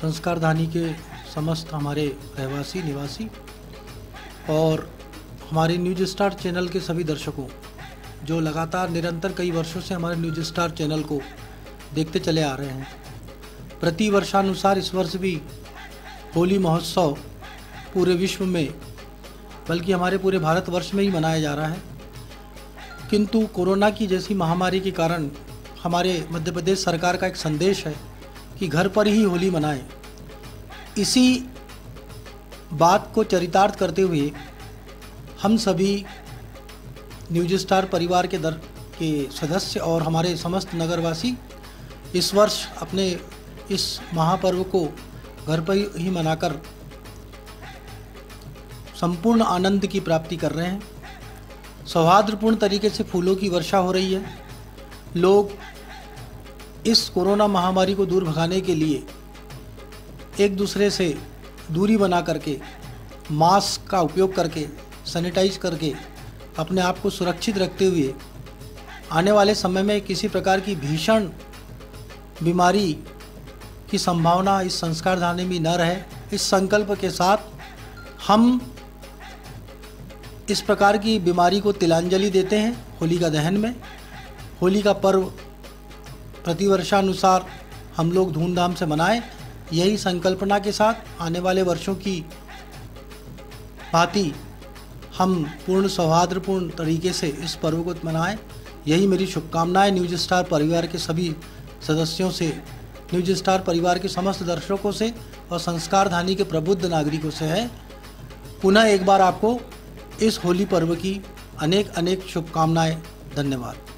संस्कार धानी के समस्त हमारे रहवासी, निवासी और हमारे न्यूज़ स्टार चैनल के सभी दर्शकों, जो लगातार निरंतर कई वर्षों से हमारे न्यूज़ स्टार चैनल को देखते चले आ रहे हैं। प्रति वर्षानुसार इस वर्ष भी होली महोत्सव पूरे विश्व में, बल्कि हमारे पूरे भारतवर्ष में ही मनाया जा रहा है। किंतु कोरोना की जैसी महामारी के कारण हमारे मध्य प्रदेश सरकार का एक संदेश है कि घर पर ही होली मनाएँ। इसी बात को चरितार्थ करते हुए हम सभी न्यूज़ स्टार परिवार के दर के सदस्य और हमारे समस्त नगरवासी इस वर्ष अपने इस महापर्व को घर पर ही मनाकर संपूर्ण आनंद की प्राप्ति कर रहे हैं। सौहार्दपूर्ण तरीके से फूलों की वर्षा हो रही है। लोग इस कोरोना महामारी को दूर भगाने के लिए एक दूसरे से दूरी बना करके, मास्क का उपयोग करके, सैनिटाइज करके, अपने आप को सुरक्षित रखते हुए, आने वाले समय में किसी प्रकार की भीषण बीमारी की संभावना इस संस्कार धाने में न रहे, इस संकल्प के साथ हम इस प्रकार की बीमारी को तिलांजलि देते हैं होली का दहन में। होली का पर्व प्रतिवर्षानुसार हम लोग धूमधाम से मनाएँ। यही संकल्पना के साथ आने वाले वर्षों की भांति हम पूर्ण सौहार्दपूर्ण तरीके से इस पर्व को मनाएँ। यही मेरी शुभकामनाएँ न्यूज़ स्टार परिवार के सभी सदस्यों से, न्यूज़ स्टार परिवार के समस्त दर्शकों से और संस्कार धानी के प्रबुद्ध नागरिकों से है। पुनः एक बार आपको इस होली पर्व की अनेक अनेक शुभकामनाएँ। धन्यवाद।